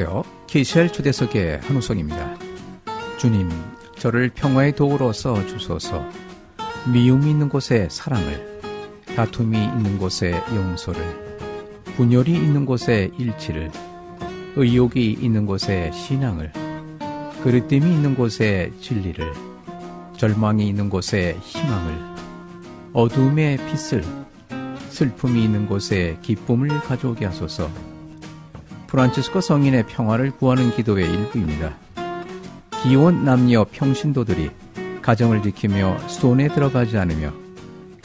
안녕하세요. KCR 초대석의 한우성입니다. 주님, 저를 평화의 도구로 써 주소서. 미움이 있는 곳에 사랑을, 다툼이 있는 곳에 용서를, 분열이 있는 곳에 일치를, 의욕이 있는 곳에 신앙을, 그릇됨이 있는 곳에 진리를, 절망이 있는 곳에 희망을, 어두움의 빛을, 슬픔이 있는 곳에 기쁨을 가져오게 하소서. 프란치스코 성인의 평화를 구하는 기도의 일부입니다. 기혼 남녀 평신도들이 가정을 지키며 수돈에 들어가지 않으며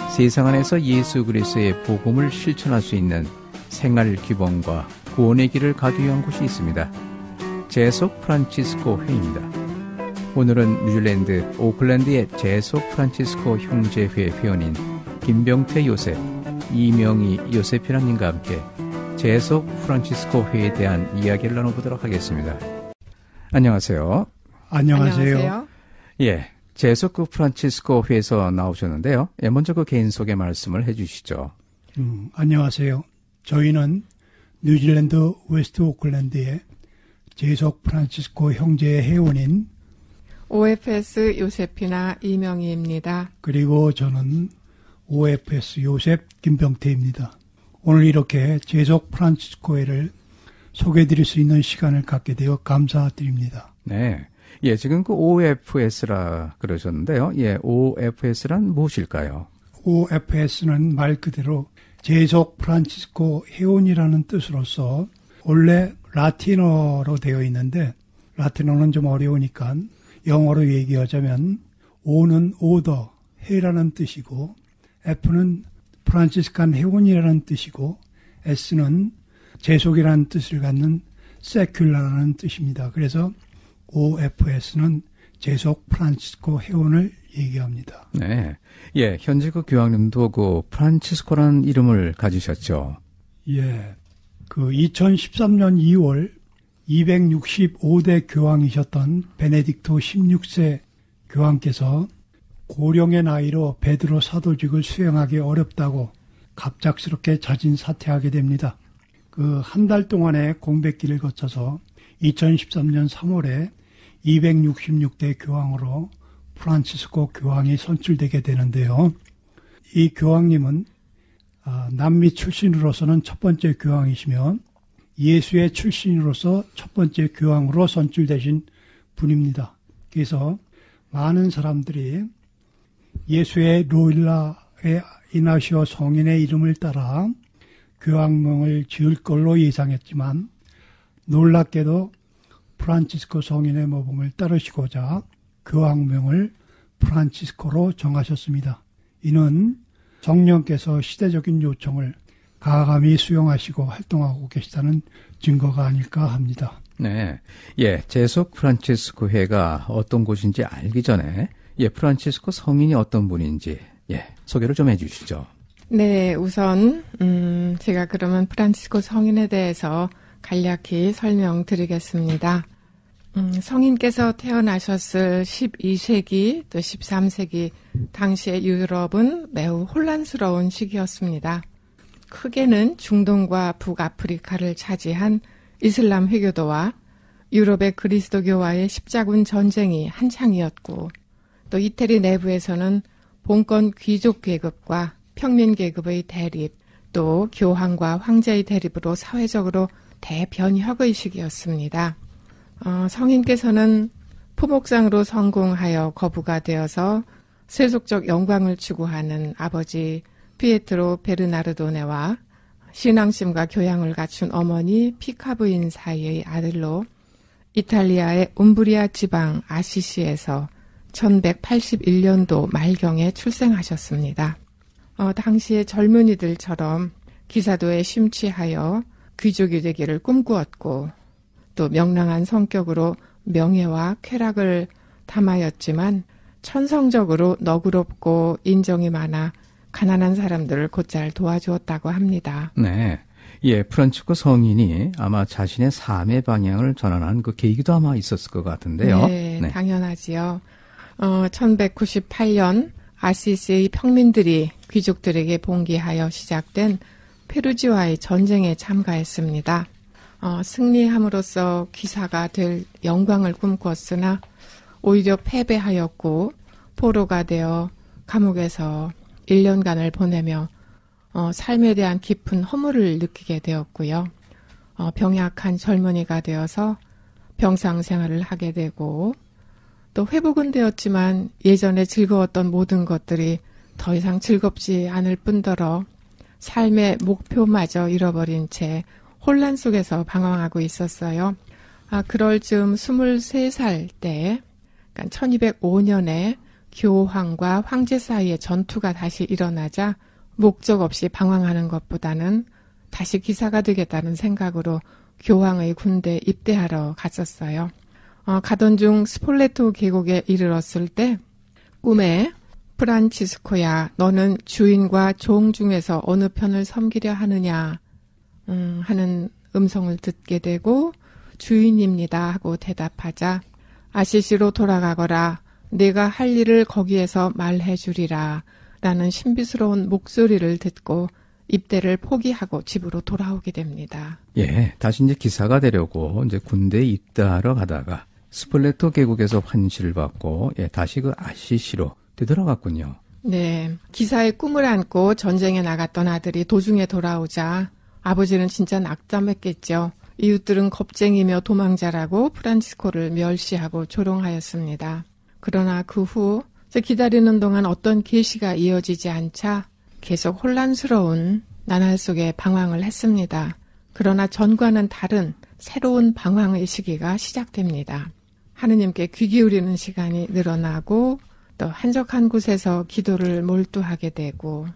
세상 안에서 예수 그리스도의 복음을 실천할 수 있는 생활 규범과 구원의 길을 가기 위한 곳이 있습니다. 제속 프란치스코 회입니다. 오늘은 뉴질랜드 오클랜드의 제속 프란치스코 형제회 회원인 김병태 요셉, 이명희 요세피나님과 함께 재속 프란치스코 회에 대한 이야기를 나눠보도록 하겠습니다. 안녕하세요. 안녕하세요. 안녕하세요. 예, 재속 그 프란치스코 회에서 나오셨는데요. 예, 먼저 그 개인 소개 말씀을 해 주시죠. 음, 안녕하세요. 저희는 뉴질랜드 웨스트 오클랜드의 재속 프란치스코 형제회 회원인 OFS 요세피나 이명희입니다. 그리고 저는 OFS 요셉 김병태입니다. 오늘 이렇게 제속 프란치스코회를 소개해드릴 수 있는 시간을 갖게 되어 감사드립니다. 네. 예, 지금 그 OFS라 그러셨는데요. 예, OFS란 무엇일까요? OFS는 말 그대로 제속 프란치스코 회원이라는 뜻으로서 원래 라틴어로 되어 있는데 라틴어는 좀 어려우니까 영어로 얘기하자면 O는 오더, 회라는 뜻이고 F는 Franciscan 회원이라는 뜻이고 S는 재속이라는 뜻을 갖는 secular라는 뜻입니다. 그래서 OFS는 재속 프란치스코 회원을 얘기합니다. 네. 예, 현재 그 교황님도 그 프란치스코라는 이름을 가지셨죠. 예. 그 2013년 2월 265대 교황이셨던 베네딕토 16세 교황께서 고령의 나이로 베드로 사도직을 수행하기 어렵다고 갑작스럽게 자진 사퇴하게 됩니다. 그 한 달 동안의 공백기를 거쳐서 2013년 3월에 266대 교황으로 프란치스코 교황이 선출되게 되는데요. 이 교황님은 아, 남미 출신으로서는 첫 번째 교황이시며 예수의 출신으로서 첫 번째 교황으로 선출되신 분입니다. 그래서 많은 사람들이 예수의 로일라의 이나시오 성인의 이름을 따라 교황명을 지을 걸로 예상했지만 놀랍게도 프란치스코 성인의 모범을 따르시고자 교황명을 프란치스코로 정하셨습니다. 이는 정령께서 시대적인 요청을 가감히 수용하시고 활동하고 계시다는 증거가 아닐까 합니다. 네. 예, 제속 프란치스코 회가 어떤 곳인지 알기 전에 예, 프란치스코 성인이 어떤 분인지 예, 소개를 좀 해주시죠. 네, 우선 음, 제가 그러면 프란치스코 성인에 대해서 간략히 설명드리겠습니다. 음, 성인께서 태어나셨을 12세기 또 13세기 당시의 유럽은 매우 혼란스러운 시기였습니다. 크게는 중동과 북아프리카를 차지한 이슬람 회교도와 유럽의 그리스도교와의 십자군 전쟁이 한창이었고 또 이태리 내부에서는 본권 귀족 계급과 평민 계급의 대립, 또 교황과 황제의 대립으로 사회적으로 대변혁의 시기였습니다. 어, 성인께서는 포목상으로 성공하여 거부가 되어서 세속적 영광을 추구하는 아버지 피에트로 베르나르도네와 신앙심과 교양을 갖춘 어머니 피카 부인 사이의 아들로 이탈리아의 움브리아 지방 아시시에서 1181년도 말경에 출생하셨습니다. 어, 당시의 젊은이들처럼 기사도에 심취하여 귀족이 되기를 꿈꾸었고 또 명랑한 성격으로 명예와 쾌락을 탐하였지만 천성적으로 너그럽고 인정이 많아 가난한 사람들을 곧잘 도와주었다고 합니다. 네. 예, 프란치코 성인이 아마 자신의 삶의 방향을 전환한 그 계기도 아마 있었을 것 같은데요. 네, 네. 당연하지요. 어, 1198년 아시시의 평민들이 귀족들에게 봉기하여 시작된 페루지와의 전쟁에 참가했습니다. 어, 승리함으로써 기사가 될 영광을 꿈꿨으나 오히려 패배하였고 포로가 되어 감옥에서 1년간을 보내며 어, 삶에 대한 깊은 허물을 느끼게 되었고요. 어, 병약한 젊은이가 되어서 병상 생활을 하게 되고 또 회복은 되었지만 예전에 즐거웠던 모든 것들이 더 이상 즐겁지 않을 뿐더러 삶의 목표마저 잃어버린 채 혼란 속에서 방황하고 있었어요. 아, 그럴 즈음 23살 때, 그러니까 1205년에 교황과 황제 사이의 전투가 다시 일어나자 목적 없이 방황하는 것보다는 다시 기사가 되겠다는 생각으로 교황의 군대 입대하러 갔었어요. 어, 가던 중 스폴레토 계곡에 이르렀을 때 꿈에 프란치스코야 너는 주인과 종 중에서 어느 편을 섬기려 하느냐 음, 하는 음성을 듣게 되고 주인입니다 하고 대답하자 아시시로 돌아가거라 내가 할 일을 거기에서 말해 주리라 라는 신비스러운 목소리를 듣고 입대를 포기하고 집으로 돌아오게 됩니다. 예, 다시 이제 기사가 되려고 이제 군대에 입대하러 가다가 스플레토 계곡에서 환시를 받고 예, 다시 그 아시시로 되돌아갔군요. 네, 기사의 꿈을 안고 전쟁에 나갔던 아들이 도중에 돌아오자 아버지는 진짜 낙담했겠죠. 이웃들은 겁쟁이며 도망자라고 프란치스코를 멸시하고 조롱하였습니다. 그러나 그 후 기다리는 동안 어떤 계시가 이어지지 않자 계속 혼란스러운 나날 속에 방황을 했습니다. 그러나 전과는 다른 새로운 방황의 시기가 시작됩니다. 하느님께 귀 기울이는 시간이 늘어나고 또 한적한 곳에서 기도를 몰두하게 되고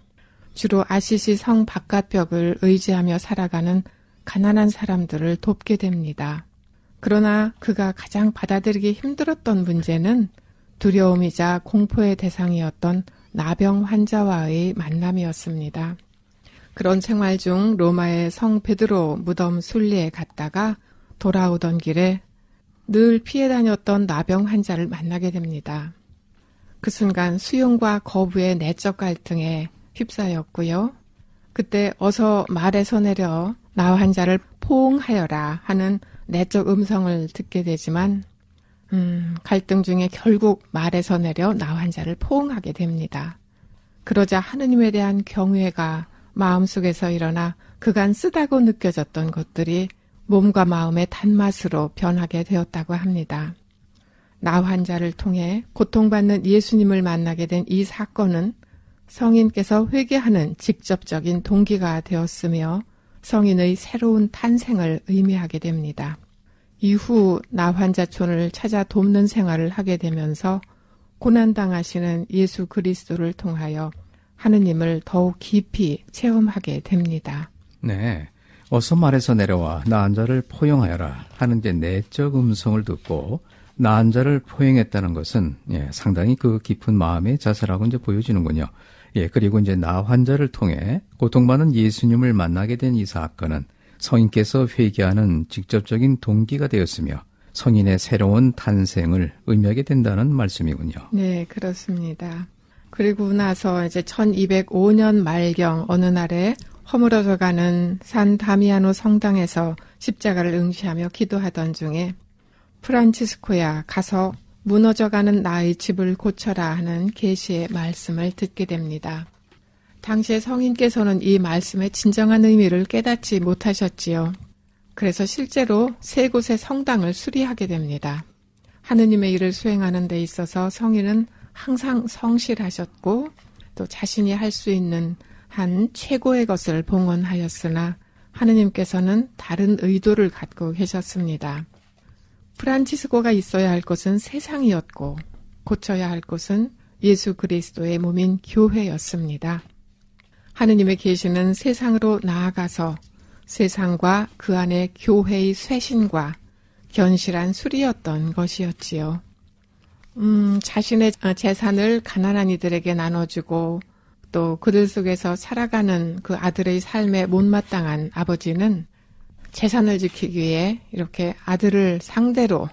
주로 아시시 성 바깥벽을 의지하며 살아가는 가난한 사람들을 돕게 됩니다. 그러나 그가 가장 받아들이기 힘들었던 문제는 두려움이자 공포의 대상이었던 나병 환자와의 만남이었습니다. 그런 생활 중 로마의 성 베드로 무덤 순리에 갔다가 돌아오던 길에 늘 피해 다녔던 나병 환자를 만나게 됩니다. 그 순간 수용과 거부의 내적 갈등에 휩싸였고요. 그때 어서 말에서 내려 나 환자를 포옹하여라 하는 내적 음성을 듣게 되지만 음, 갈등 중에 결국 말에서 내려 나 환자를 포옹하게 됩니다. 그러자 하느님에 대한 경외가 마음속에서 일어나 그간 쓰다고 느껴졌던 것들이 몸과 마음의 단맛으로 변하게 되었다고 합니다. 나 환자를 통해 고통받는 예수님을 만나게 된 이 사건은 성인께서 회개하는 직접적인 동기가 되었으며 성인의 새로운 탄생을 의미하게 됩니다. 이후 나 환자촌을 찾아 돕는 생활을 하게 되면서 고난당하시는 예수 그리스도를 통하여 하느님을 더욱 깊이 체험하게 됩니다. 네. 어서 말해서 내려와 나 환자를 포용하여라 하는 데 내적 음성을 듣고 나 환자를 포용했다는 것은 예, 상당히 그 깊은 마음의 자세라고 이제 보여지는군요. 예, 그리고 이제 나 환자를 통해 고통받는 예수님을 만나게 된 이 사건은 성인께서 회개하는 직접적인 동기가 되었으며 성인의 새로운 탄생을 의미하게 된다는 말씀이군요. 네, 그렇습니다. 그리고 나서 이제 1205년 말경 어느 날에 허물어져 가는 산 다미아노 성당에서 십자가를 응시하며 기도하던 중에 프란치스코야 가서 무너져 가는 나의 집을 고쳐라 하는 계시의 말씀을 듣게 됩니다. 당시에 성인께서는 이 말씀의 진정한 의미를 깨닫지 못하셨지요. 그래서 실제로 세 곳의 성당을 수리하게 됩니다. 하느님의 일을 수행하는 데 있어서 성인은 항상 성실하셨고 또 자신이 할 수 있는 한 최고의 것을 봉헌하였으나 하느님께서는 다른 의도를 갖고 계셨습니다. 프란치스코가 있어야 할 것은 세상이었고 고쳐야 할 것은 예수 그리스도의 몸인 교회였습니다. 하느님의 계시는 세상으로 나아가서 세상과 그 안에 교회의 쇄신과 견실한 수리였던 것이었지요. 음, 자신의 재산을 가난한 이들에게 나눠주고 또 그들 속에서 살아가는 그 아들의 삶에 못마땅한 아버지는 재산을 지키기 위해 이렇게 아들을 상대로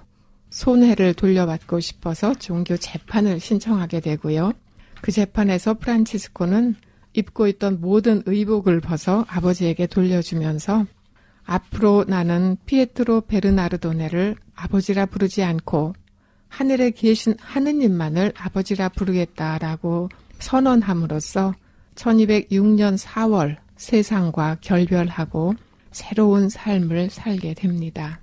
손해를 돌려받고 싶어서 종교 재판을 신청하게 되고요. 그 재판에서 프란치스코는 입고 있던 모든 의복을 벗어 아버지에게 돌려주면서 앞으로 나는 피에트로 베르나르도네를 아버지라 부르지 않고 하늘에 계신 하느님만을 아버지라 부르겠다라고 선언함으로써 1206년 4월 세상과 결별하고 새로운 삶을 살게 됩니다.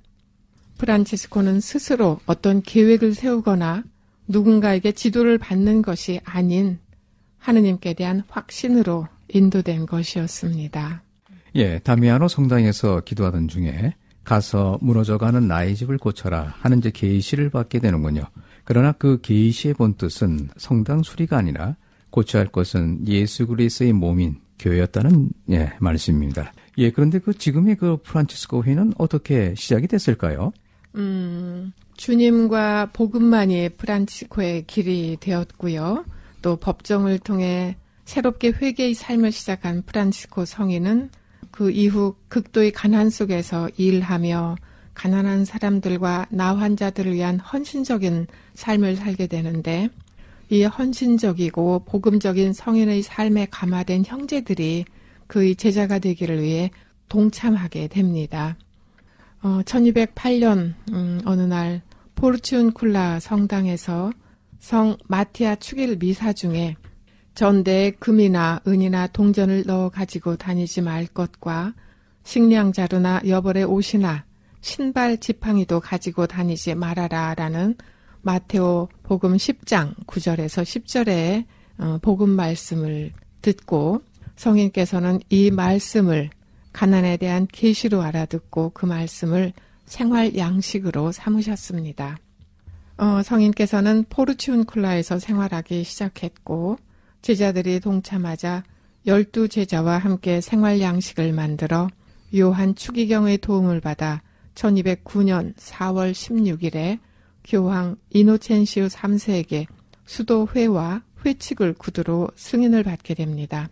프란치스코는 스스로 어떤 계획을 세우거나 누군가에게 지도를 받는 것이 아닌 하느님께 대한 확신으로 인도된 것이었습니다. 예, 다미아노 성당에서 기도하던 중에 가서 무너져가는 나의 집을 고쳐라 하는 제 계시를 받게 되는군요. 그러나 그 계시의 본 뜻은 성당 수리가 아니라 고쳐야 할 것은 예수 그리스의 몸인 교회였다는 예, 말씀입니다. 예, 그런데 그 지금의 그 프란치스코 회는 어떻게 시작이 됐을까요? 음, 주님과 복음만이 프란치스코의 길이 되었고요. 또 법정을 통해 새롭게 회개의 삶을 시작한 프란치스코 성인은 그 이후 극도의 가난 속에서 일하며 가난한 사람들과 나 환자들을 위한 헌신적인 삶을 살게 되는데 이 헌신적이고 복음적인 성인의 삶에 감화된 형제들이 그의 제자가 되기를 위해 동참하게 됩니다. 어, 1208년 음, 어느 날 포르치운쿨라 성당에서 성 마티아 축일 미사 중에 전대에 금이나 은이나 동전을 넣어 가지고 다니지 말 것과 식량 자루나 여벌의 옷이나 신발 지팡이도 가지고 다니지 말아라라는 마테오 복음 10장 9절에서 10절의 어, 복음 말씀을 듣고 성인께서는 이 말씀을 가난에 대한 계시로 알아듣고 그 말씀을 생활 양식으로 삼으셨습니다. 어, 성인께서는 포르치운쿨라에서 생활하기 시작했고 제자들이 동참하자 열두 제자와 함께 생활 양식을 만들어 요한 추기경의 도움을 받아 1209년 4월 16일에 교황 이노첸시우 3세에게 수도회와 회칙을 구두로 승인을 받게 됩니다.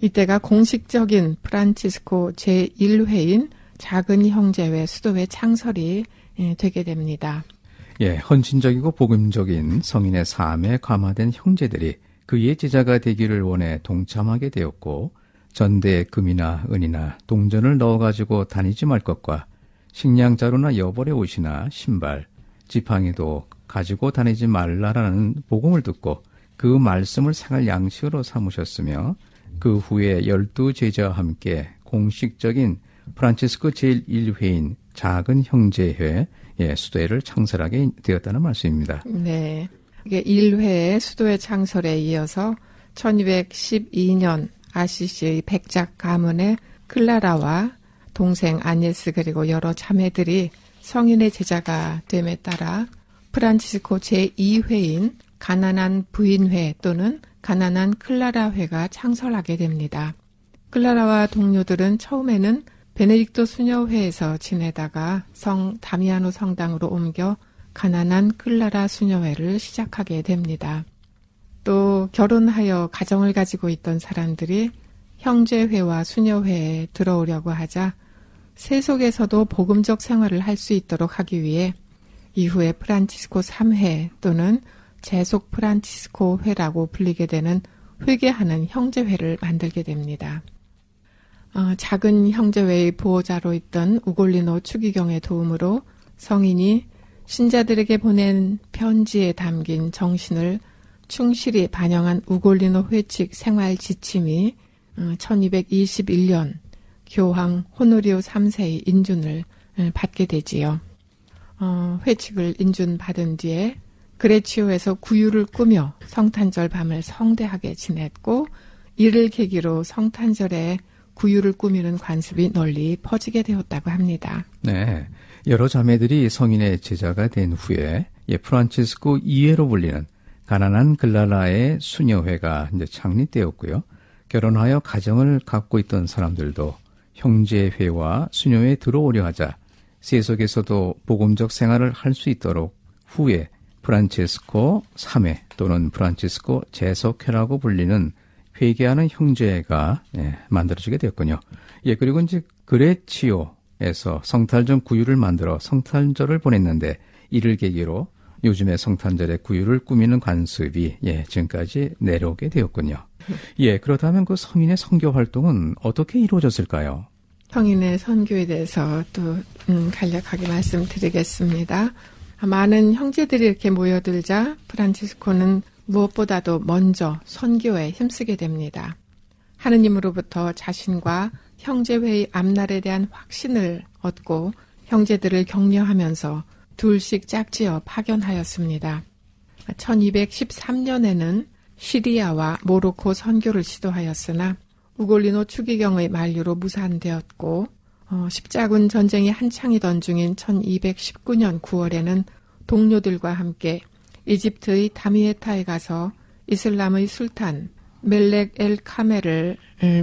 이때가 공식적인 프란치스코 제1회인 작은 형제회 수도회 창설이 예, 되게 됩니다. 예, 헌신적이고 복음적인 성인의 삶에 감화된 형제들이 그의 제자가 되기를 원해 동참하게 되었고 전대에 금이나 은이나 동전을 넣어가지고 다니지 말 것과 식량 자루나 여벌의 옷이나 신발, 지팡이도 가지고 다니지 말라라는 복음을 듣고 그 말씀을 생활 양식으로 삼으셨으며 그 후에 열두 제자와 함께 공식적인 프란치스코 제1회인 작은 형제회 예, 수도회를 창설하게 되었다는 말씀입니다. 네. 이게 1회 수도회 창설에 이어서 1212년 아시시의 백작 가문의 클라라와 동생 아니스 그리고 여러 자매들이 성인의 제자가 됨에 따라 프란치스코 제2회인 가난한 부인회 또는 가난한 클라라회가 창설하게 됩니다. 클라라와 동료들은 처음에는 베네딕토 수녀회에서 지내다가 성 다미아노 성당으로 옮겨 가난한 클라라 수녀회를 시작하게 됩니다. 또 결혼하여 가정을 가지고 있던 사람들이 형제회와 수녀회에 들어오려고 하자 세속에서도 복음적 생활을 할 수 있도록 하기 위해 이후에 프란치스코 3회 또는 제속 프란치스코 회라고 불리게 되는 회개하는 형제회를 만들게 됩니다. 어, 작은 형제회의 보호자로 있던 우골리노 추기경의 도움으로 성인이 신자들에게 보낸 편지에 담긴 정신을 충실히 반영한 우골리노 회칙 생활 지침이 1221년 어, 교황 호노리오 3세의 인준을 어, 받게 되지요. 어, 회칙을 인준받은 뒤에 그레치오에서 구유를 꾸며 성탄절 밤을 성대하게 지냈고 이를 계기로 성탄절에 구유를 꾸미는 관습이 널리 퍼지게 되었다고 합니다. 네. 여러 자매들이 성인의 제자가 된 후에 예, 프란치스코 2회로 불리는 가난한 글라라의 수녀회가 이제 창립되었고요. 결혼하여 가정을 갖고 있던 사람들도 형제회와 수녀회에 들어오려 하자 세속에서도 복음적 생활을 할 수 있도록 후에 프란치스코 3회 또는 프란치스코 제석회라고 불리는 회개하는 형제가 예, 만들어지게 되었군요. 예, 그리고 이제 그레치오에서 성탄절 구유를 만들어 성탄절을 보냈는데 이를 계기로 요즘의 성탄절의 구유를 꾸미는 관습이 예, 지금까지 내려오게 되었군요. 예, 그렇다면 그 성인의 성교 활동은 어떻게 이루어졌을까요? 성인의 선교에 대해서 또 음, 간략하게 말씀드리겠습니다. 많은 형제들이 이렇게 모여들자 프란치스코는 무엇보다도 먼저 선교에 힘쓰게 됩니다. 하느님으로부터 자신과 형제회의 앞날에 대한 확신을 얻고 형제들을 격려하면서 둘씩 짝지어 파견하였습니다. 1213년에는 시리아와 모로코 선교를 시도하였으나 우골리노 추기경의 만류로 무산되었고 어, 십자군 전쟁이 한창이던 중인 1219년 9월에는 동료들과 함께 이집트의 다미에타에 가서 이슬람의 술탄 멜렉 엘 카멜을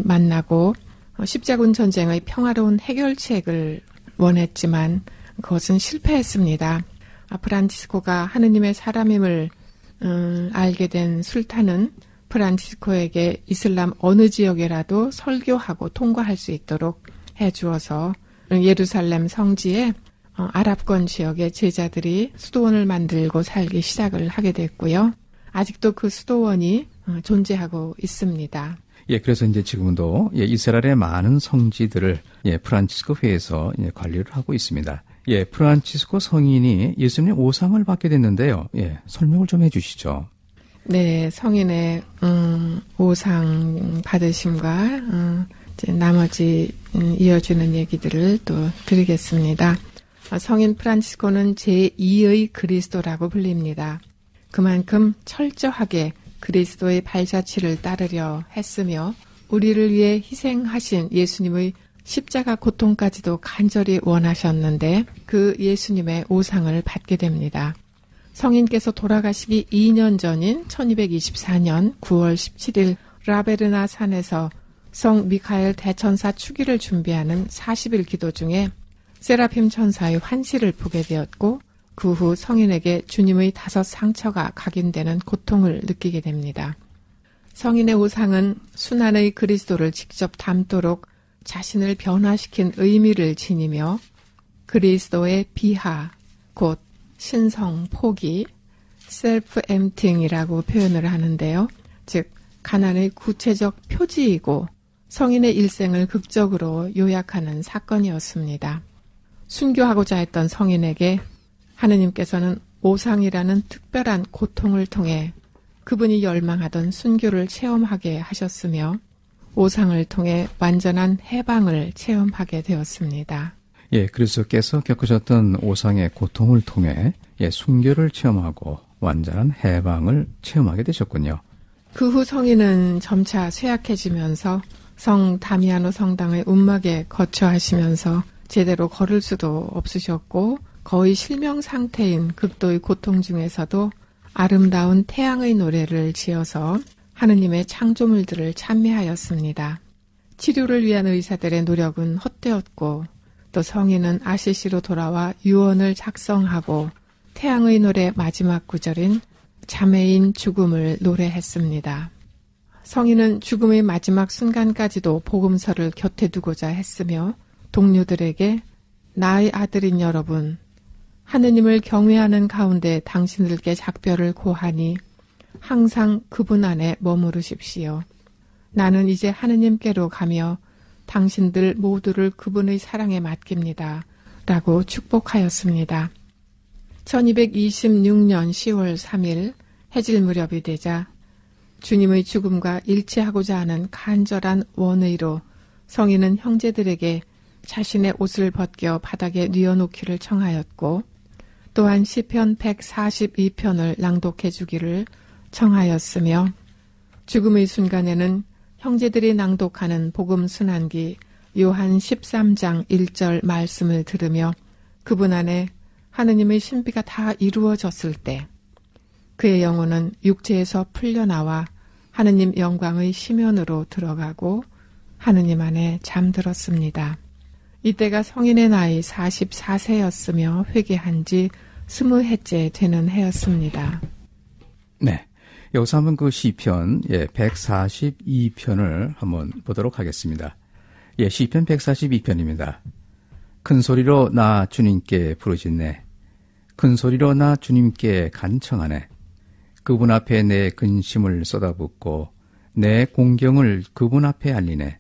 만나고 어, 십자군 전쟁의 평화로운 해결책을 원했지만 그것은 실패했습니다. 아, 프란치스코가 하느님의 사람임을 음, 알게 된 술탄은 프란치스코에게 이슬람 어느 지역에라도 설교하고 통과할 수 있도록 해주어서 예루살렘 성지에 어, 아랍권 지역의 제자들이 수도원을 만들고 살기 시작을 하게 됐고요. 아직도 그 수도원이 어, 존재하고 있습니다. 예, 그래서 이제 지금도 예, 이스라엘의 많은 성지들을 예, 프란치스코 회에서 예, 관리를 하고 있습니다. 예, 프란치스코 성인이 예수님의 오상을 받게 됐는데요. 예, 설명을 좀 해주시죠. 네, 성인의 음, 오상 받으심과 음, 나머지 음, 이어주는 얘기들을 또 드리겠습니다. 아, 성인 프란치스코는 제2의 그리스도라고 불립니다. 그만큼 철저하게 그리스도의 발자취를 따르려 했으며 우리를 위해 희생하신 예수님의 십자가 고통까지도 간절히 원하셨는데 그 예수님의 오상을 받게 됩니다. 성인께서 돌아가시기 2년 전인 1224년 9월 17일 라베르나 산에서 성 미카엘 대천사 추기를 준비하는 40일 기도 중에 세라핌 천사의 환시를 보게 되었고 그 후 성인에게 주님의 다섯 상처가 각인되는 고통을 느끼게 됩니다. 성인의 우상은 순환의 그리스도를 직접 담도록 자신을 변화시킨 의미를 지니며 그리스도의 비하, 곧 신성, 포기, 셀프 엠팅이라고 표현을 하는데요. 즉, 가난의 구체적 표지이고 성인의 일생을 극적으로 요약하는 사건이었습니다. 순교하고자 했던 성인에게 하느님께서는 오상이라는 특별한 고통을 통해 그분이 열망하던 순교를 체험하게 하셨으며 오상을 통해 완전한 해방을 체험하게 되었습니다. 예, 그리스도께서 겪으셨던 오상의 고통을 통해 예, 순교를 체험하고 완전한 해방을 체험하게 되셨군요. 그 후 성인은 점차 쇠약해지면서 성 다미아노 성당의 움막에 거처하시면서 제대로 걸을 수도 없으셨고 거의 실명 상태인 극도의 고통 중에서도 아름다운 태양의 노래를 지어서 하느님의 창조물들을 찬미하였습니다. 치료를 위한 의사들의 노력은 헛되었고 또 성인은 아시시로 돌아와 유언을 작성하고 태양의 노래 마지막 구절인 자매인 죽음을 노래했습니다. 성인은 죽음의 마지막 순간까지도 복음서를 곁에 두고자 했으며 동료들에게 나의 아들인 여러분 하느님을 경외하는 가운데 당신들께 작별을 고하니 항상 그분 안에 머무르십시오. 나는 이제 하느님께로 가며 당신들 모두를 그분의 사랑에 맡깁니다. 라고 축복하였습니다. 1226년 10월 3일 해질 무렵이 되자 주님의 죽음과 일치하고자 하는 간절한 원의로 성인은 형제들에게 자신의 옷을 벗겨 바닥에 뉘어놓기를 청하였고 또한 시편 142편을 낭독해 주기를 청하였으며 죽음의 순간에는 형제들이 낭독하는 복음 순환기 요한 13장 1절 말씀을 들으며 그분 안에 하느님의 신비가 다 이루어졌을 때 그의 영혼은 육체에서 풀려나와 하느님 영광의 시면으로 들어가고 하느님 안에 잠들었습니다. 이때가 성인의 나이 44세였으며 회개한 지 스무 해째 되는 해였습니다. 네. 여기서 한번 그 시편, 예, 142편을 한번 보도록 하겠습니다. 예, 시편 142편입니다. 큰 소리로 나 주님께 부르짖네. 큰 소리로 나 주님께 간청하네. 그분 앞에 내 근심을 쏟아붓고 내 공경을 그분 앞에 알리네.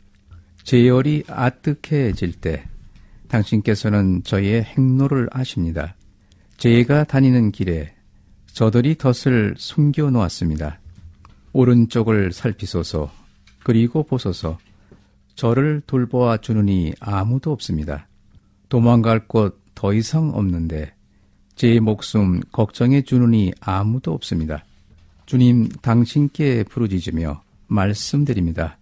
제열이 아득해질 때 당신께서는 저의 행로를 아십니다. 제가 다니는 길에 저들이 덫을 숨겨 놓았습니다. 오른쪽을 살피소서 그리고 보소서 저를 돌보아 주느니 아무도 없습니다. 도망갈 곳 더 이상 없는데 제 목숨 걱정해 주느니 아무도 없습니다. 주님 당신께 부르짖으며 말씀드립니다.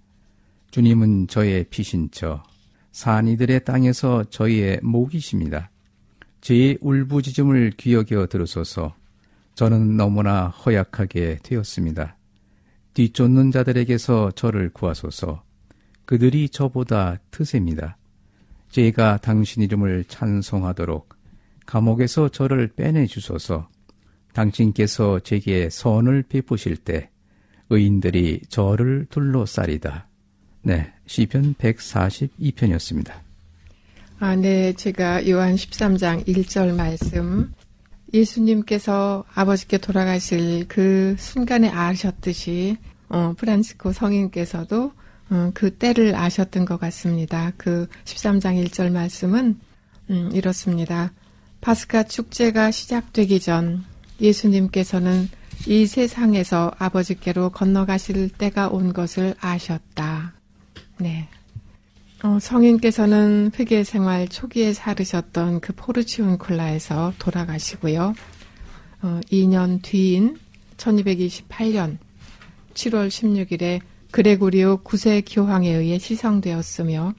주님은 저의 피신처 산이들의 땅에서 저희의 목이십니다. 제 울부짖음을 귀여겨 들으소서 저는 너무나 허약하게 되었습니다. 뒤쫓는 자들에게서 저를 구하소서 그들이 저보다 트셉니다. 제가 당신 이름을 찬송하도록 감옥에서 저를 빼내 주소서. 당신께서 제게 선을 베푸실 때 의인들이 저를 둘러싸리다. 네, 시편 142편이었습니다. 아, 네, 제가 요한 13장 1절 말씀 예수님께서 아버지께 돌아가실 그 순간에 아셨듯이 어, 프란치코 성인께서도 어, 그 때를 아셨던 것 같습니다. 그 13장 1절 말씀은 음, 이렇습니다. 파스카 축제가 시작되기 전 예수님께서는 이 세상에서 아버지께로 건너가실 때가 온 것을 아셨다. 네. 어, 성인께서는 회계 생활 초기에 살으셨던 그 포르치온 콜라에서 돌아가시고요. 어, 2년 뒤인 1228년 7월 16일에 그레고리오 9세 교황에 의해 시성되었으며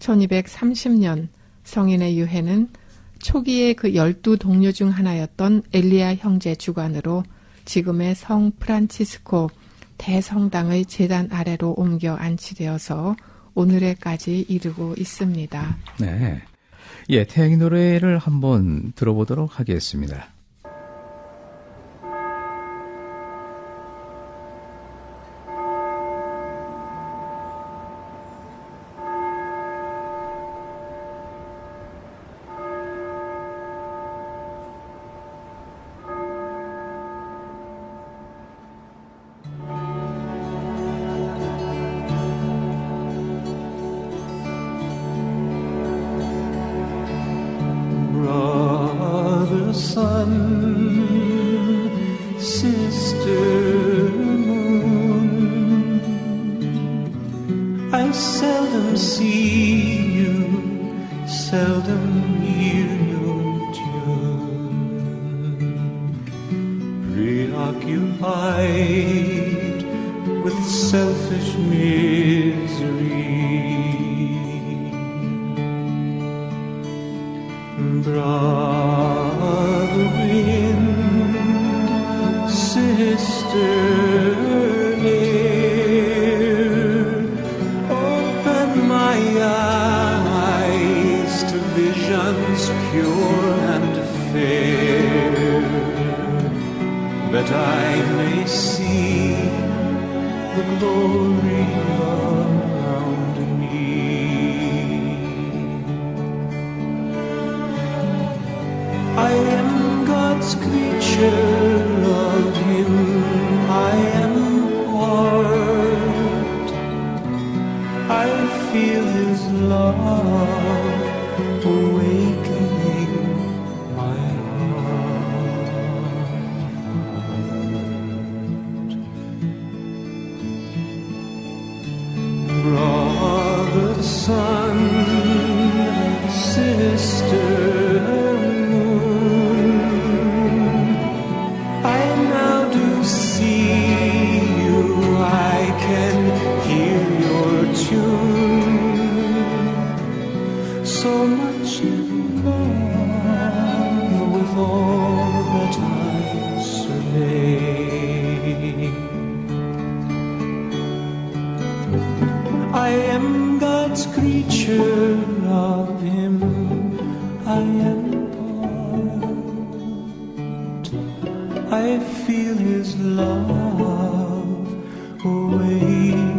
1230년 성인의 유해는 초기의 그 열두 동료 중 하나였던 엘리아 형제 주관으로 지금의 성 프란치스코 대성당의 재단 아래로 옮겨 안치되어서 오늘에까지 이르고 있습니다. 네. 예, 태양의 노래를 한번 들어보도록 하겠습니다. I am God's creature, of Him I am part. I feel His love away.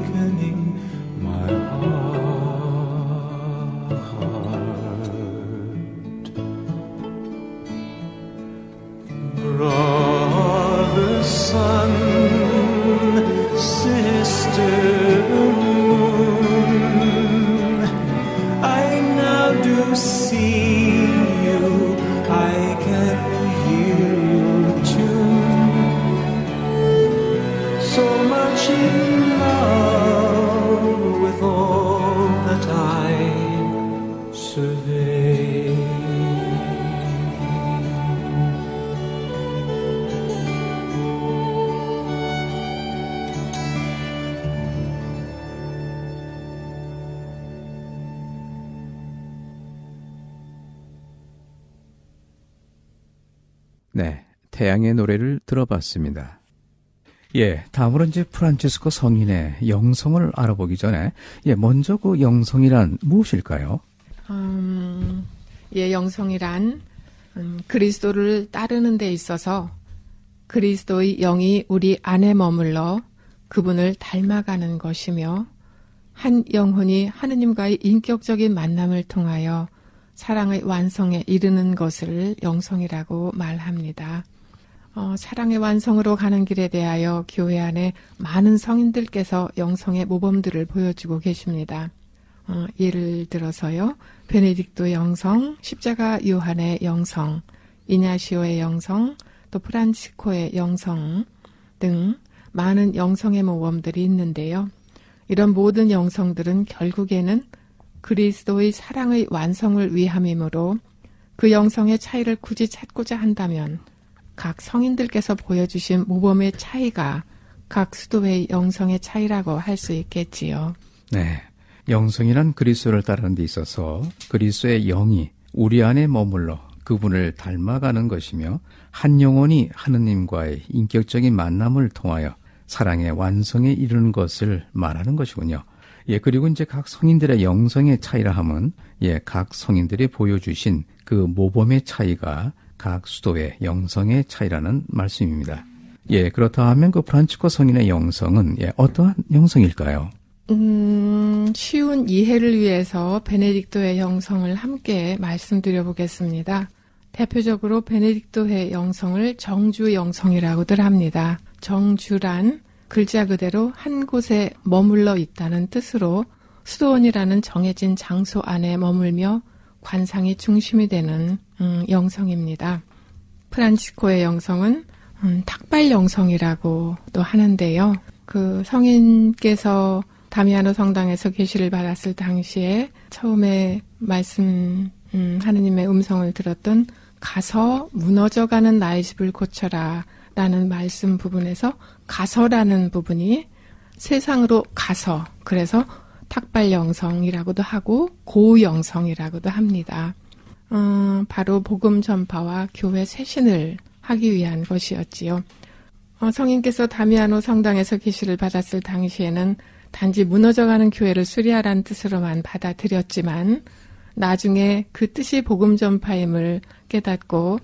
노래를 들어봤습니다. 예, 다음으로 이제 프란치스코 성인의 영성을 알아보기 전에, 예, 먼저 그 영성이란 무엇일까요? 음, 예, 영성이란 음, 그리스도를 따르는 데 있어서 그리스도의 영이 우리 안에 머물러 그분을 닮아가는 것이며 한 영혼이 하느님과의 인격적인 만남을 통하여 사랑의 완성에 이르는 것을 영성이라고 말합니다. 어, 사랑의 완성으로 가는 길에 대하여 교회 안에 많은 성인들께서 영성의 모범들을 보여주고 계십니다. 어, 예를 들어서요, 베네딕토 영성, 십자가 요한의 영성, 이냐시오의 영성, 또 프란치코의 영성 등 많은 영성의 모범들이 있는데요. 이런 모든 영성들은 결국에는 그리스도의 사랑의 완성을 위함이므로 그 영성의 차이를 굳이 찾고자 한다면 각 성인들께서 보여주신 모범의 차이가 각 수도의 영성의 차이라고 할 수 있겠지요. 네. 영성이란 그리스도를 따르는 데 있어서 그리스도의 영이 우리 안에 머물러 그분을 닮아가는 것이며 한 영혼이 하느님과의 인격적인 만남을 통하여 사랑의 완성에 이르는 것을 말하는 것이군요. 예, 그리고 이제 각 성인들의 영성의 차이라 함은 예, 각 성인들이 보여주신 그 모범의 차이가 각 수도의 영성의 차이라는 말씀입니다. 예, 그렇다 하면 그 프란치코 성인의 영성은 예, 어떠한 영성일까요? 음, 쉬운 이해를 위해서 베네딕토의 영성을 함께 말씀드려 보겠습니다. 대표적으로 베네딕토의 영성을 정주 영성이라고들 합니다. 정주란 글자 그대로 한 곳에 머물러 있다는 뜻으로 수도원이라는 정해진 장소 안에 머물며 관상이 중심이 되는 음, 영성입니다. 프란치코의 영성은 음, 탁발 영성이라고도 하는데요. 그 성인께서 다미아노 성당에서 계시를 받았을 당시에 처음에 말씀 음, 하느님의 음성을 들었던 가서 무너져가는 나의 집을 고쳐라 라는 말씀 부분에서 가서라는 부분이 세상으로 가서 그래서 탁발 영성이라고도 하고 고 영성이라고도 합니다. 어, 바로 복음 전파와 교회 쇄신을 하기 위한 것이었지요. 어, 성인께서 다미아노 성당에서 계시를 받았을 당시에는 단지 무너져가는 교회를 수리하라는 뜻으로만 받아들였지만 나중에 그 뜻이 복음 전파임을 깨닫고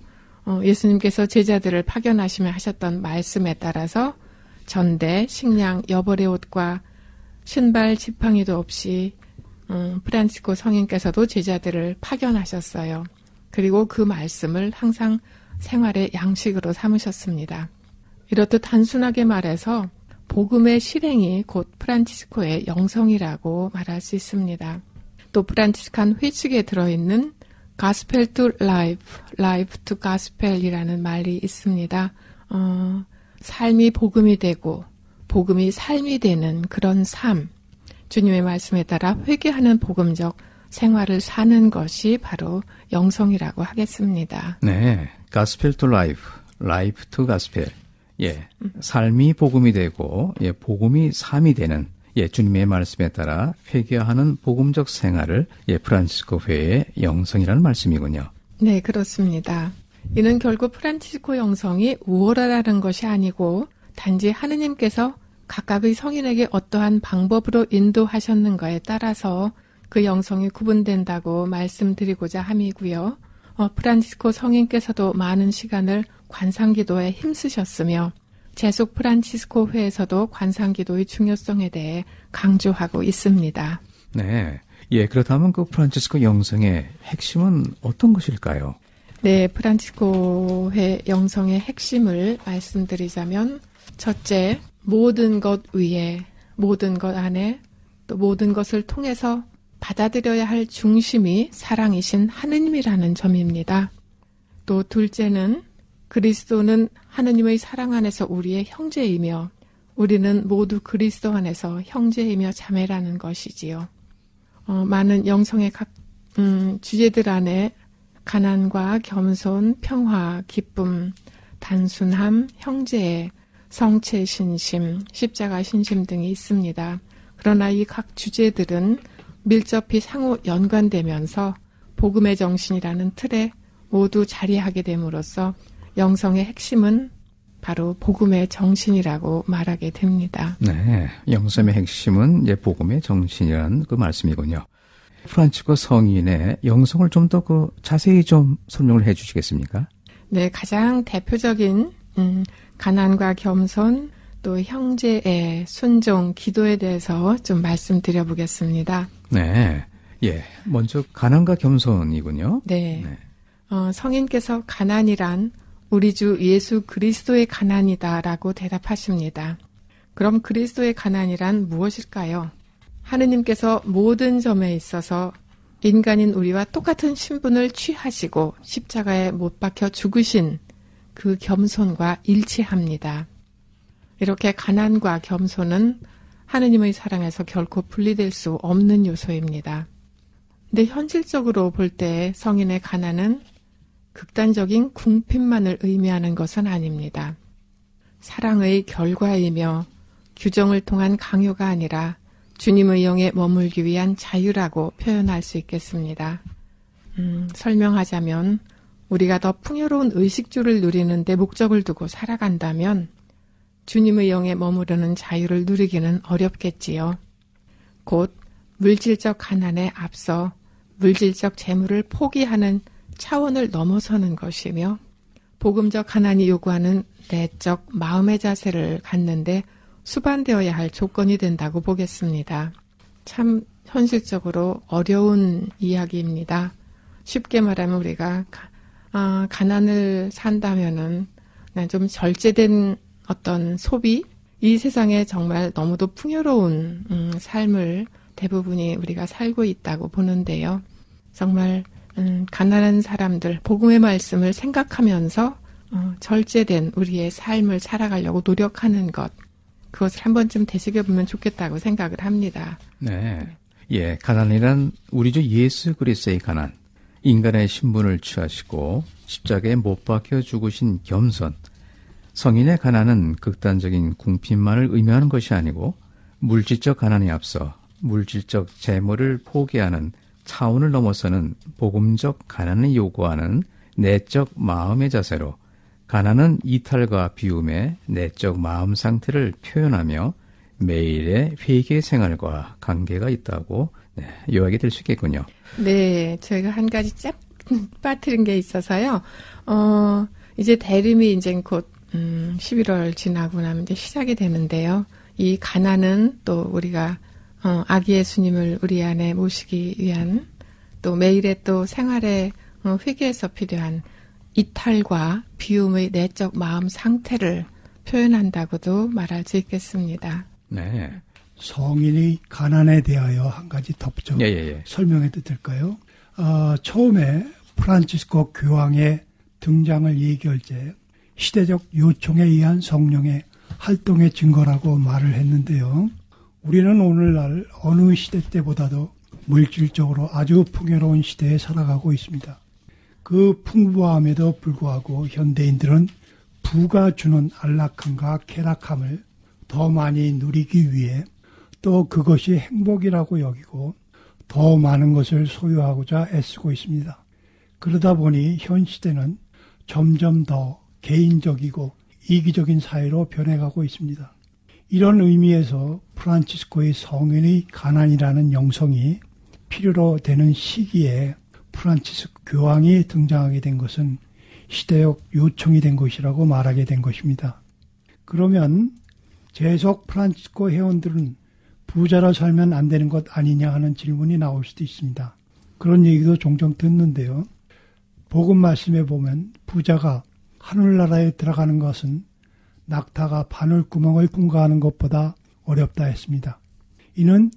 어, 예수님께서 제자들을 파견하시며 하셨던 말씀에 따라서 전대, 식량, 여벌의 옷과 신발, 지팡이도 없이 음, 프란치코 성인께서도 제자들을 파견하셨어요. 그리고 그 말씀을 항상 생활의 양식으로 삼으셨습니다. 이렇듯 단순하게 말해서 복음의 실행이 곧 프란치스코의 영성이라고 말할 수 있습니다. 또 Franciscan 회칙에 들어있는 gospel to life, life to gospel이라는 말이 있습니다. 어, 삶이 복음이 되고 복음이 삶이 되는 그런 삶, 주님의 말씀에 따라 회개하는 복음적 생활을 사는 것이 바로 영성이라고 하겠습니다. 네. gospel to life, life to gospel. 예. 삶이 복음이 되고 예, 복음이 삶이 되는 예, 주님의 말씀에 따라 회개하는 복음적 생활을 예, 프란치스코 회의 영성이라는 말씀이군요. 네, 그렇습니다. 이는 결국 프란치스코 영성이 우월하다는 것이 아니고 단지 하느님께서 각각의 성인에게 어떠한 방법으로 인도하셨는가에 따라서 그 영성이 구분된다고 말씀드리고자 함이고요. 어, 프란치스코 성인께서도 많은 시간을 관상기도에 힘쓰셨으며 제속 프란치스코 회에서도 관상기도의 중요성에 대해 강조하고 있습니다. 네. 예, 그렇다면 그 프란치스코 영성의 핵심은 어떤 것일까요? 네, 프란치스코회 영성의 핵심을 말씀드리자면 첫째, 모든 것 위에, 모든 것 안에, 또 모든 것을 통해서 받아들여야 할 중심이 사랑이신 하느님이라는 점입니다. 또 둘째는 그리스도는 하느님의 사랑 안에서 우리의 형제이며 우리는 모두 그리스도 안에서 형제이며 자매라는 것이지요. 어, 많은 영성의 각 음, 주제들 안에 가난과 겸손, 평화, 기쁨, 단순함, 형제, 성체 신심, 십자가 신심 등이 있습니다. 그러나 이 각 주제들은 밀접히 상호 연관되면서 복음의 정신이라는 틀에 모두 자리하게 됨으로써 영성의 핵심은 바로 복음의 정신이라고 말하게 됩니다. 네, 영성의 핵심은 이제 복음의 정신이라는 그 말씀이군요. 프란치코 성인의 영성을 좀 더 그 자세히 좀 설명을 해 주시겠습니까? 네, 가장 대표적인 음, 가난과 겸손 또 형제의 순종, 기도에 대해서 좀 말씀드려 보겠습니다. 네, 예, 먼저 가난과 겸손이군요. 네. 네. 어, 성인께서 가난이란 우리 주 예수 그리스도의 가난이다라고 대답하십니다. 그럼 그리스도의 가난이란 무엇일까요? 하느님께서 모든 점에 있어서 인간인 우리와 똑같은 신분을 취하시고 십자가에 못 박혀 죽으신 그 겸손과 일치합니다. 이렇게 가난과 겸손은 하느님의 사랑에서 결코 분리될 수 없는 요소입니다. 근데 현실적으로 볼 때 성인의 가난은 극단적인 궁핍만을 의미하는 것은 아닙니다. 사랑의 결과이며 규정을 통한 강요가 아니라 주님의 영에 머물기 위한 자유라고 표현할 수 있겠습니다. 음, 설명하자면 우리가 더 풍요로운 의식주를 누리는 데 목적을 두고 살아간다면 주님의 영에 머무르는 자유를 누리기는 어렵겠지요. 곧 물질적 가난에 앞서 물질적 재물을 포기하는 차원을 넘어서는 것이며 복음적 가난이 요구하는 내적 마음의 자세를 갖는데 수반되어야 할 조건이 된다고 보겠습니다. 참 현실적으로 어려운 이야기입니다. 쉽게 말하면 우리가 가, 아, 가난을 산다면은 좀 절제된 어떤 소비 이 세상에 정말 너무도 풍요로운 음, 삶을 대부분이 우리가 살고 있다고 보는데요. 정말 음, 가난한 사람들 복음의 말씀을 생각하면서 어, 절제된 우리의 삶을 살아가려고 노력하는 것 그것을 한 번쯤 되새겨 보면 좋겠다고 생각을 합니다. 네. 예, 가난이란 우리 주 예수 그리스도의 가난, 인간의 신분을 취하시고 십자가에 못 박혀 죽으신 겸손, 성인의 가난은 극단적인 궁핍만을 의미하는 것이 아니고 물질적 가난에 앞서 물질적 재물을 포기하는 차원을 넘어서는 복음적 가난을 요구하는 내적 마음의 자세로 가난은 이탈과 비움의 내적 마음 상태를 표현하며 매일의 회개 생활과 관계가 있다고 네, 요약이 될 수 있겠군요. 네, 저희가 한 가지 짭 빠뜨린 게 있어서요. 어, 이제 대림이 이제 곧 음, 11월 지나고 나면 이제 시작이 되는데요. 이 가난은 또 우리가 어, 아기 예수님을 우리 안에 모시기 위한 또 매일의 또 생활의 어, 회개에서 필요한 이탈과 비움의 내적 마음 상태를 표현한다고도 말할 수 있겠습니다. 네. 성인이 가난에 대하여 한 가지 덧붙여 예, 예, 예. 설명해도 될까요? 어, 처음에 프란치스코 교황의 등장을 얘기할 때 시대적 요청에 의한 성령의 활동의 증거라고 말을 했는데요. 우리는 오늘날 어느 시대 때보다도 물질적으로 아주 풍요로운 시대에 살아가고 있습니다. 그 풍부함에도 불구하고 현대인들은 부가 주는 안락함과 쾌락함을 더 많이 누리기 위해 또 그것이 행복이라고 여기고 더 많은 것을 소유하고자 애쓰고 있습니다. 그러다 보니 현 시대는 점점 더 개인적이고 이기적인 사회로 변해가고 있습니다. 이런 의미에서 프란치스코의 성인의 가난이라는 영성이 필요로 되는 시기에 프란치스코 교황이 등장하게 된 것은 시대적 요청이 된 것이라고 말하게 된 것입니다. 그러면 재속 프란치스코 회원들은 부자로 살면 안 되는 것 아니냐 하는 질문이 나올 수도 있습니다. 그런 얘기도 종종 듣는데요. 복음 말씀에 보면 부자가 하늘나라에 들어가는 것은 낙타가 바늘구멍을 통과하는 것보다 어렵다 했습니다. 이는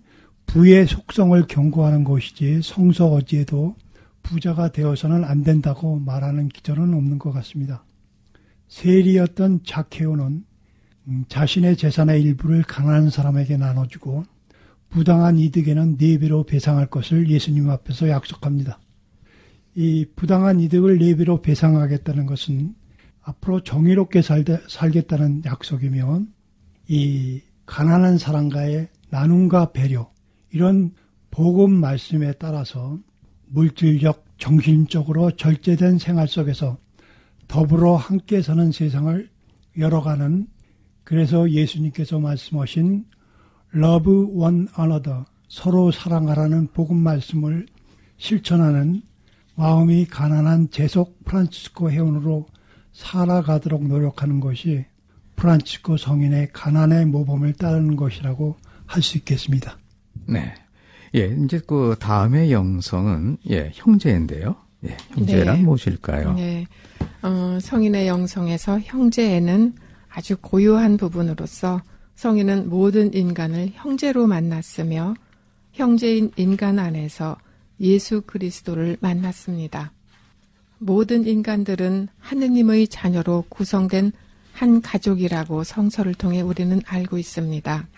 부의 속성을 경고하는 것이지 성서 어디에도 부자가 되어서는 안 된다고 말하는 기절은 없는 것 같습니다. 세리였던 자케오는 음, 자신의 재산의 일부를 가난한 사람에게 나눠주고 부당한 이득에는 네 배로 배상할 것을 예수님 앞에서 약속합니다. 이 부당한 이득을 네 배로 배상하겠다는 것은 앞으로 정의롭게 살되, 살겠다는 약속이며 이 가난한 사람과의 나눔과 배려 이런 복음 말씀에 따라서 물질적, 정신적으로 절제된 생활 속에서 더불어 함께 사는 세상을 열어가는 그래서 예수님께서 말씀하신 love one another 서로 사랑하라는 복음 말씀을 실천하는 마음이 가난한 제속 프란치스코 회원으로 살아가도록 노력하는 것이 프란치스코 성인의 가난의 모범을 따르는 것이라고 할 수 있겠습니다. 네. 예, 이제 그 다음의 영성은 예, 형제인데요. 예, 형제란 네. 무엇일까요? 네. 어, 성인의 영성에서 형제에는 아주 고유한 부분으로서 성인은 모든 인간을 형제로 만났으며 형제인 인간 안에서 예수 그리스도를 만났습니다. 모든 인간들은 하느님의 자녀로 구성된 한 가족이라고 성서를 통해 우리는 알고 있습니다.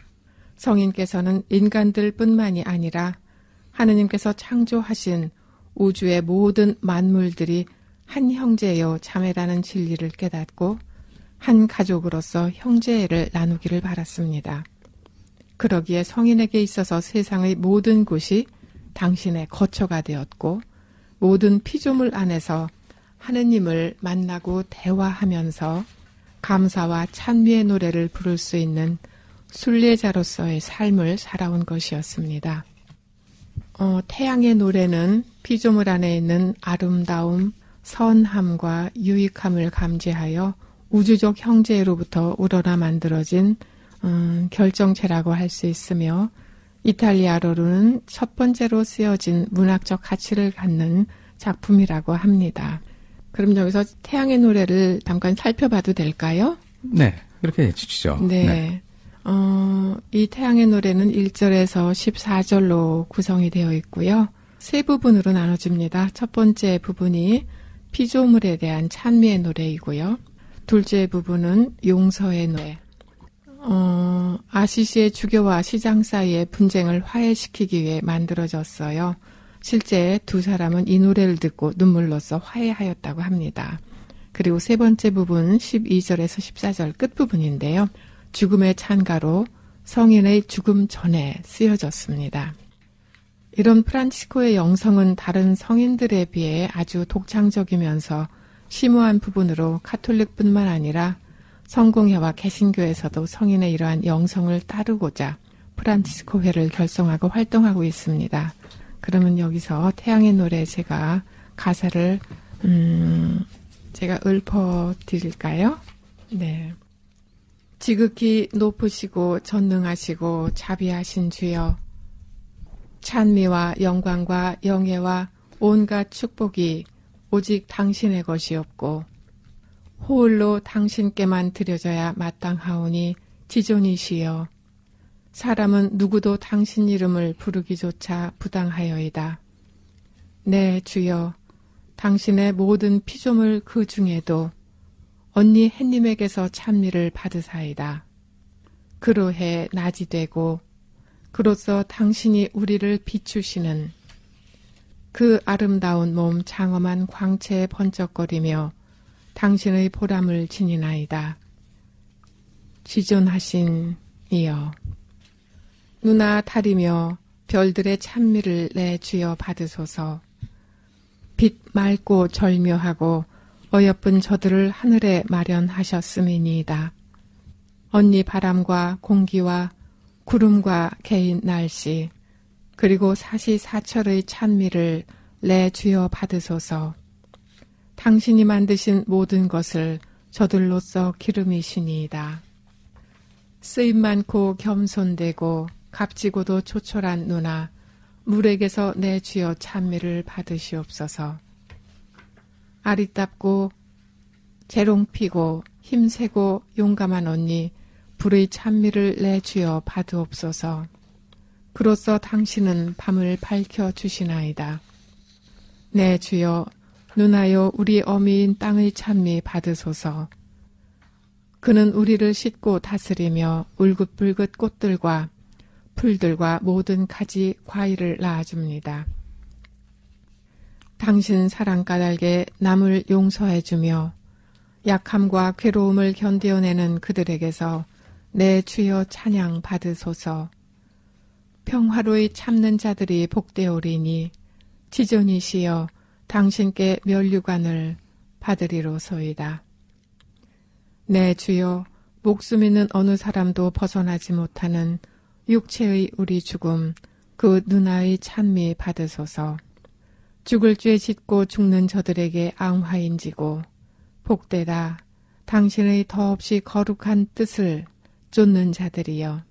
성인께서는 인간들 뿐만이 아니라 하느님께서 창조하신 우주의 모든 만물들이 한 형제요 자매라는 진리를 깨닫고 한 가족으로서 형제애를 나누기를 바랐습니다. 그러기에 성인에게 있어서 세상의 모든 곳이 당신의 거처가 되었고 모든 피조물 안에서 하느님을 만나고 대화하면서 감사와 찬미의 노래를 부를 수 있는 순례자로서의 삶을 살아온 것이었습니다. 어, 태양의 노래는 피조물 안에 있는 아름다움, 선함과 유익함을 감지하여 우주적 형제로부터 우러나 만들어진 음, 결정체라고 할 수 있으며 이탈리아어로는 첫 번째로 쓰여진 문학적 가치를 갖는 작품이라고 합니다. 그럼 여기서 태양의 노래를 잠깐 살펴봐도 될까요? 네, 그렇게 해주시죠. 네. 어, 이 태양의 노래는 1절에서 14절로 구성이 되어 있고요. 세 부분으로 나눠집니다. 첫 번째 부분이 피조물에 대한 찬미의 노래이고요. 둘째 부분은 용서의 노래. 어, 아시시의 주교와 시장 사이의 분쟁을 화해시키기 위해 만들어졌어요. 실제 두 사람은 이 노래를 듣고 눈물로써 화해하였다고 합니다. 그리고 세 번째 부분 12절에서 14절 끝부분인데요. 죽음의 찬가로 성인의 죽음 전에 쓰여졌습니다. 이런 프란치스코의 영성은 다른 성인들에 비해 아주 독창적이면서 심오한 부분으로 카톨릭뿐만 아니라 성공회와 개신교에서도 성인의 이러한 영성을 따르고자 프란치스코회를 결성하고 활동하고 있습니다. 그러면 여기서 태양의 노래 제가 가사를 음, 제가 읊어 드릴까요? 네. 지극히 높으시고 전능하시고 자비하신 주여 찬미와 영광과 영예와 온갖 축복이 오직 당신의 것이었고 홀로 당신께만 드려져야 마땅하오니 지존이시여 사람은 누구도 당신 이름을 부르기조차 부당하여이다. 네, 주여, 당신의 모든 피조물 그 중에도 언니 햇님에게서 찬미를 받으사이다. 그로해 낮이 되고 그로써 당신이 우리를 비추시는 그 아름다운 몸 장엄한 광채에 번쩍거리며 당신의 보람을 지니나이다. 지존하신 이여. 누나 달이며 별들의 찬미를 내 주여 받으소서. 빛 맑고 절묘하고 어여쁜 저들을 하늘에 마련하셨음이니이다. 언니 바람과 공기와 구름과 개인 날씨 그리고 사시사철의 찬미를 내 주여 받으소서. 당신이 만드신 모든 것을 저들로서 기름이시니이다. 쓰임 많고 겸손되고 값지고도 초촐한 누나, 물에게서 내 주여 찬미를 받으시옵소서. 아리답고 재롱피고 힘세고 용감한 언니, 불의 찬미를 내 주여 받으옵소서. 그로써 당신은 밤을 밝혀 주시나이다. 내 주여 눈하여 우리 어미인 땅의 찬미 받으소서. 그는 우리를 씻고 다스리며 울긋불긋 꽃들과 풀들과 모든 가지 과일을 낳아줍니다. 당신 사랑 까닭에 남을 용서해 주며 약함과 괴로움을 견디어내는 그들에게서 내 주여 찬양 받으소서. 평화로이 참는 자들이 복되오리니 지존이시여 당신께 멸류관을 받으리로소이다. 내 주여 목숨 있는 어느 사람도 벗어나지 못하는 육체의 우리 죽음 그 누나의 찬미 받으소서. 죽을 죄 짓고 죽는 저들에게 앙화인지고 복되다 당신의 더없이 거룩한 뜻을 쫓는 자들이여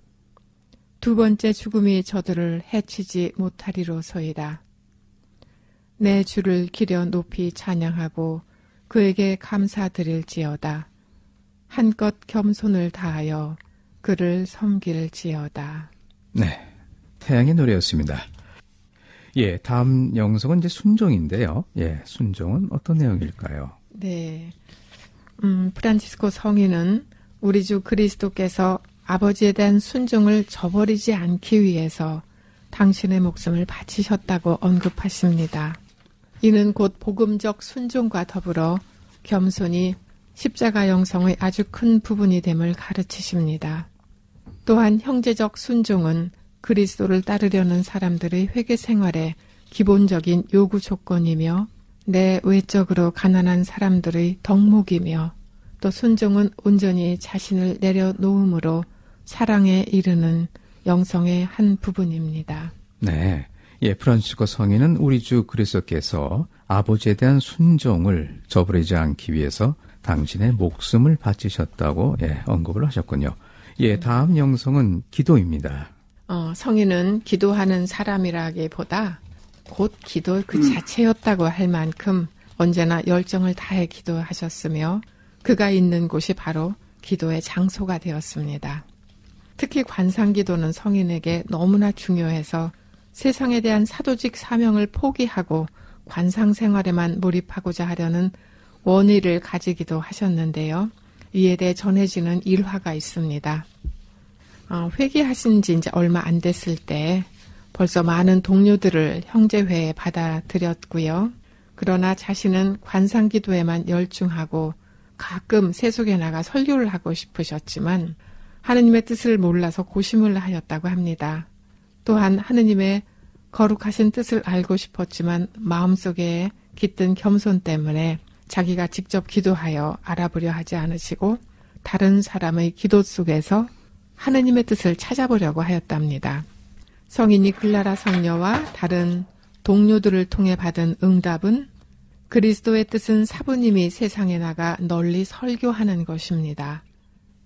두 번째 죽음이 저들을 해치지 못하리로소이다. 내 주를 기려 높이 찬양하고 그에게 감사드릴지어다. 한껏 겸손을 다하여 그를 섬길지어다. 네. 태양의 노래였습니다. 예, 다음 영성은 이제 순종인데요. 예, 순종은 어떤 내용일까요? 네. 음, 프란치스코 성인은 우리 주 그리스도께서 아버지에 대한 순종을 저버리지 않기 위해서 당신의 목숨을 바치셨다고 언급하십니다. 이는 곧 복음적 순종과 더불어 겸손히 십자가 영성의 아주 큰 부분이 됨을 가르치십니다. 또한 형제적 순종은 그리스도를 따르려는 사람들의 회개 생활의 기본적인 요구 조건이며 내 외적으로 가난한 사람들의 덕목이며 또 순종은 온전히 자신을 내려놓음으로 사랑에 이르는 영성의 한 부분입니다. 네. 예, 프란치스코 성인은 우리 주 그리스도께서 아버지에 대한 순종을 저버리지 않기 위해서 당신의 목숨을 바치셨다고 예, 언급을 하셨군요. 예, 다음 영성은 기도입니다. 어, 성인은 기도하는 사람이라기보다 곧 기도 그 자체였다고 할 만큼 언제나 열정을 다해 기도하셨으며 그가 있는 곳이 바로 기도의 장소가 되었습니다. 특히 관상기도는 성인에게 너무나 중요해서 세상에 대한 사도직 사명을 포기하고 관상 생활에만 몰입하고자 하려는 원의를 가지기도 하셨는데요. 이에 대해 전해지는 일화가 있습니다. 어, 회개하신 지 이제 얼마 안 됐을 때 벌써 많은 동료들을 형제회에 받아들였고요. 그러나 자신은 관상기도에만 열중하고 가끔 세속에 나가 설교를 하고 싶으셨지만 하느님의 뜻을 몰라서 고심을 하였다고 합니다. 또한 하느님의 거룩하신 뜻을 알고 싶었지만 마음속에 깃든 겸손 때문에 자기가 직접 기도하여 알아보려 하지 않으시고 다른 사람의 기도 속에서 하느님의 뜻을 찾아보려고 하였답니다. 성인이 글라라 성녀와 다른 동료들을 통해 받은 응답은 그리스도의 뜻은 사부님이 세상에 나가 널리 설교하는 것입니다.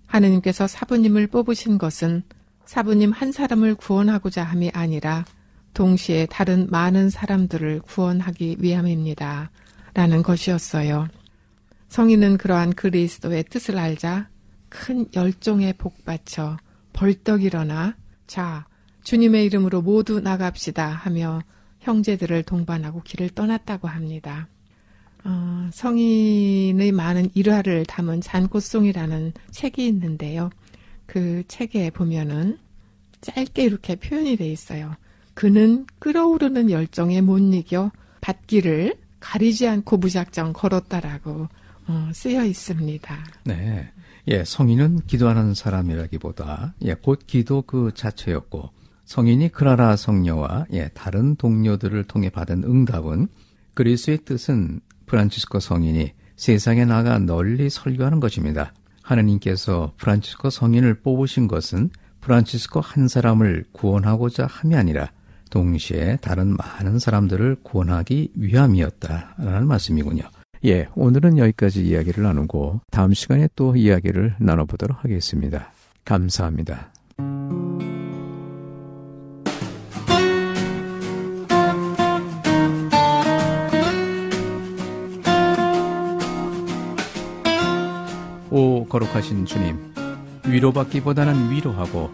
하느님께서 사부님을 뽑으신 것은 사부님 한 사람을 구원하고자 함이 아니라 동시에 다른 많은 사람들을 구원하기 위함입니다. 라는 것이었어요. 성인은 그러한 그리스도의 뜻을 알자 큰 열정에 복받쳐 벌떡 일어나 자 주님의 이름으로 모두 나갑시다 하며 형제들을 동반하고 길을 떠났다고 합니다. 어, 성인의 많은 일화를 담은 잔꽃송이라는 책이 있는데요. 그 책에 보면은 짧게 이렇게 표현이 돼 있어요. 그는 끓어오르는 열정에 못 이겨 밭길을 가리지 않고 무작정 걸었다라고 어, 쓰여 있습니다. 네. 예, 성인은 기도하는 사람이라기보다 예, 곧 기도 그 자체였고 성인이 크라라 성녀와 예, 다른 동료들을 통해 받은 응답은 그리스의 뜻은 프란치스코 성인이 세상에 나가 널리 설교하는 것입니다. 하느님께서 프란치스코 성인을 뽑으신 것은 프란치스코 한 사람을 구원하고자 함이 아니라 동시에 다른 많은 사람들을 구원하기 위함이었다라는 말씀이군요. 예, 오늘은 여기까지 이야기를 나누고 다음 시간에 또 이야기를 나눠보도록 하겠습니다. 감사합니다. 거룩하신 주님, 위로받기보다는 위로하고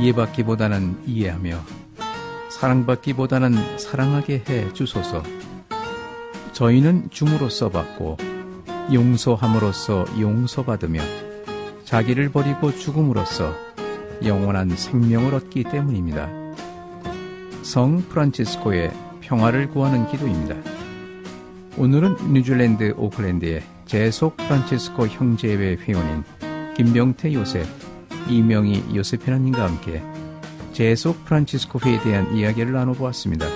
이해받기보다는 이해하며 사랑받기보다는 사랑하게 해 주소서. 저희는 줌으로써 받고 용서함으로써 용서받으며 자기를 버리고 죽음으로써 영원한 생명을 얻기 때문입니다. 성 프란치스코의 평화를 구하는 기도입니다. 오늘은 뉴질랜드 오클랜드의 제속 프란치스코 형제회 회원인 김병태 요셉, 이명희 요셉피나님과 함께 제속 프란치스코 회에 대한 이야기를 나눠보았습니다.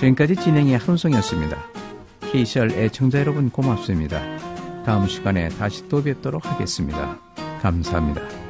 지금까지 진행의 한우성이었습니다. KCR 애청자 여러분 고맙습니다. 다음 시간에 다시 또 뵙도록 하겠습니다. 감사합니다.